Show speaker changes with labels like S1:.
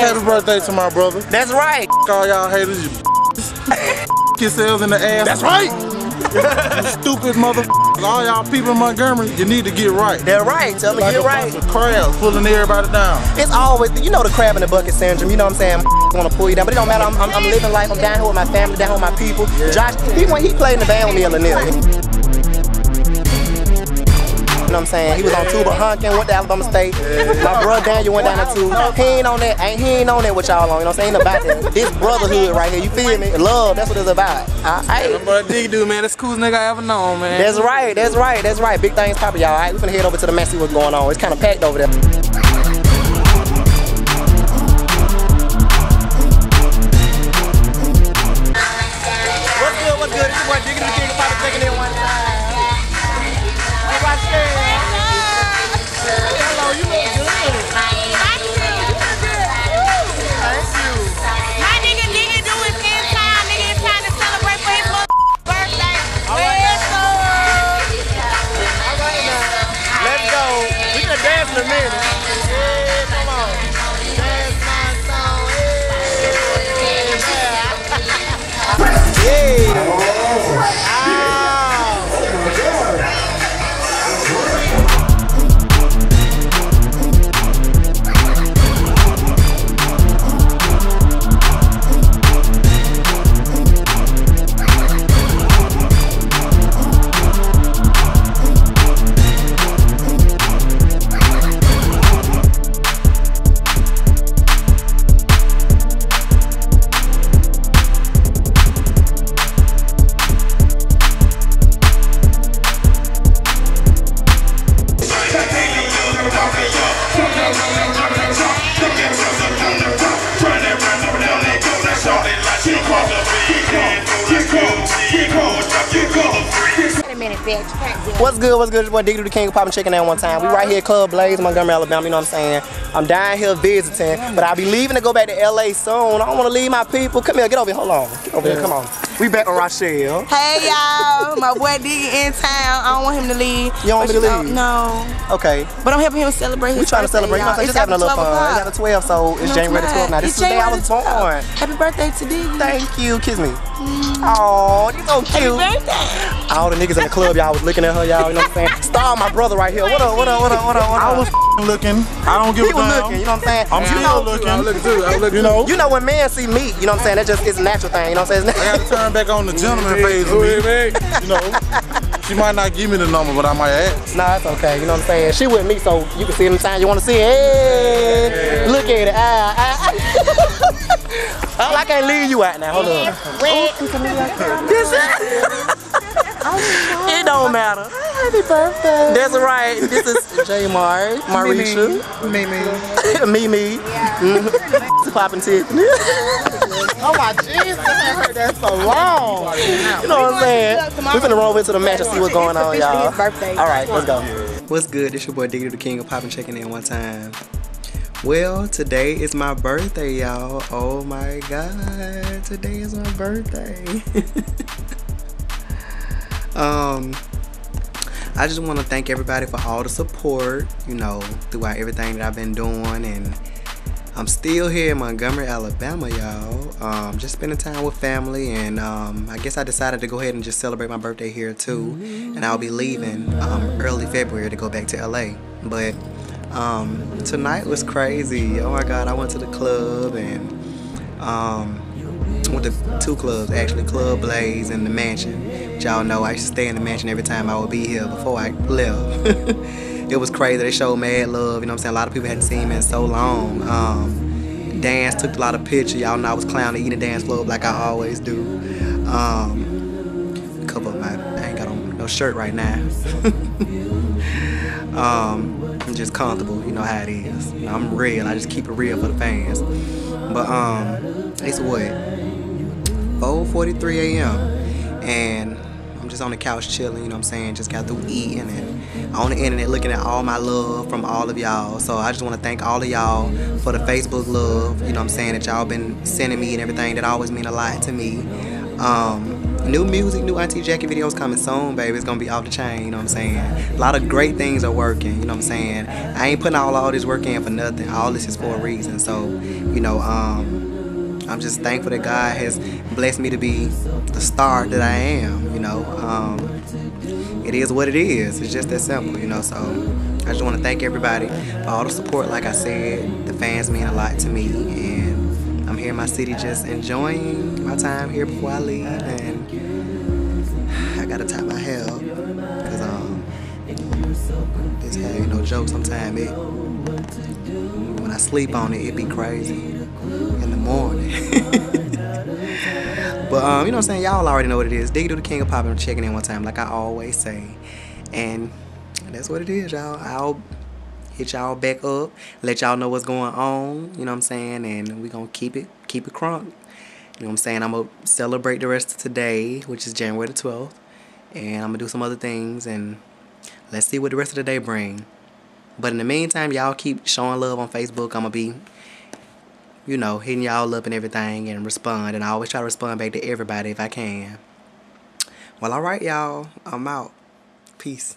S1: Happy birthday to my brother.
S2: That's right.
S1: All y'all haters, you yourselves in the ass.
S2: That's right.
S1: You stupid mother. All y'all people in Montgomery, you need to get right.
S2: They're right. Tell me
S1: Like
S2: you're
S1: a
S2: right.
S1: bunch of crabs pulling everybody down.
S2: It's always, you know, the crab in the bucket syndrome. You know what I'm saying? Want to pull you down, but it don't matter. I'm, I'm, I'm living life. I'm down here with my family, down here with my people. Josh, he went, he played in the band with me in Lanier. You know what I'm saying? He was on Tuba Hunkin, went to Alabama State. My brother Daniel went down there too. He ain't on that, ain't he ain't on that with y'all on. You know what I'm saying? Ain't about that. This brotherhood right here, you feel me? Love, that's what it's about. Alright.
S3: But DigiDoo, man, that's the coolest nigga I ever known, man.
S2: That's right, that's right, that's right. Big things popping, y'all. Alright, we finna head over to the mess, see what's going on. It's kind of packed over there. A minute.
S4: Minute, bitch. Can't do.
S2: What's good? What's good? It's your boy DigiDoo the King of Poppin' Chicken at one time. We right here, Club Blaze, Montgomery, Alabama. You know what I'm saying? I'm down here visiting, but I'll be leaving to go back to LA soon. I don't want to leave my people. Come here, get over here. Hold on. Get over here. Come on. We back on Rochelle.
S5: Hey y'all, my boy Diggy in town. I don't want him to leave.
S2: You don't want me to leave?
S5: No,
S2: Okay.
S5: but I'm helping him celebrate
S2: We trying to celebrate. You know. Just having a little fun.
S5: 12
S2: It's after 12, so it's
S5: No,
S2: January the 12th now. This
S5: It's
S2: is the day I was
S5: the 12th.
S2: born.
S5: Happy birthday to Diggy.
S2: Thank you. Kiss me. Oh, you so
S5: Happy
S2: cute.
S5: birthday.
S2: All the niggas in the club, y'all was looking at her, y'all. You know what I'm saying? Star, my brother right here. What up? What up? What up? What up? What up?
S1: I was looking. I don't give
S2: He
S1: a damn.
S2: looking. You know what I'm saying?
S1: I'm
S2: you
S1: still
S2: know,
S1: looking.
S3: I look too. I look
S1: You know,
S2: You know when men see meat, you know what I'm saying? That just is a natural thing. You know what I'm saying?
S1: I got to turn back on the gentleman phase of me. You know, she might not give me the number, but I might ask.
S2: Nah, it's okay. You know what I'm saying? She with me, so you can see it anytime you want to see it. Hey, look at it. Ah, ah, ah. I can't leave you out now. Hold on. This it don't matter. Happy birthday. That's right. This is J Mar, Marisha,
S1: Mimi.
S2: Mimi, mm-hmm. popping Tiffany.
S1: Oh my Jesus, I heard that so long.
S2: You know what I'm saying? We finna roll into the match and see what's going on, y'all.
S5: Birthday.
S2: All right, let's go. What's good? This your boy Diggy the King of Poppin' checking in one time. Well, today is my birthday, y'all. Oh my God, today is my birthday. um, I just want to thank everybody for all the support, you know, throughout everything that I've been doing, and I'm still here in Montgomery, Alabama, y'all. Um, just spending time with family, and um, I guess I decided to go ahead and just celebrate my birthday here too. And I'll be leaving um, early February to go back to LA. But um, tonight was crazy. Oh my God, I went to the club and to two clubs actually, Club Blaze and the Mansion. Which y'all know I used to stay in the Mansion every time I would be here before I left. it was crazy. They showed mad love. You know what I'm saying? A lot of people hadn't seen me in so long. Um, dance, took a lot of pictures. Y'all know I was clowning, eating the dance floor like I always do. Um, of my, I ain't got on no shirt right now. um, I'm just comfortable. You know how it is. I'm real. I just keep it real for the fans. But um, it's what 4:43 a.m. and I'm just on the couch chilling. You know what I'm saying? Just got through eating and on the internet looking at all my love from all of y'all. So I just want to thank all of y'all for the Facebook love. You know what I'm saying that y'all been sending me and everything. That always mean a lot to me. Um, new music, new Auntie Jackie videos coming soon, baby. It's gonna be off the chain, you know what I'm saying? A lot of great things are working, you know what I'm saying? I ain't putting all all this work in for nothing. All this is for a reason. So, you know, um, I'm just thankful that God has blessed me to be the star that I am, you know. Um, it is what it is. It's just that simple, you know. So I just want to thank everybody for all the support. Like I said, the fans mean a lot to me, and I'm here in my city just enjoying my time here before I leave. And I gotta tie my hair this ain't no joke. Sometimes it, when I sleep on it, it be crazy in the morning. But um, you know what I'm saying? Y'all already know what it is. DigiDoo the king of pop and checking in one time, like I always say. And that's what it is, y'all. I'll hit y'all back up, let y'all know what's going on, you know what I'm saying? And we gonna keep it, keep it crunk. You know what I'm saying? I'm gonna celebrate the rest of today, which is January the 12th. And I'm gonna do some other things and let's see what the rest of the day bring. But in the meantime, y'all keep showing love on Facebook. I'm gonna be you know, hitting y'all up and everything and respond. And I always try to respond back to everybody if I can. Well, all right, y'all. I'm out. Peace.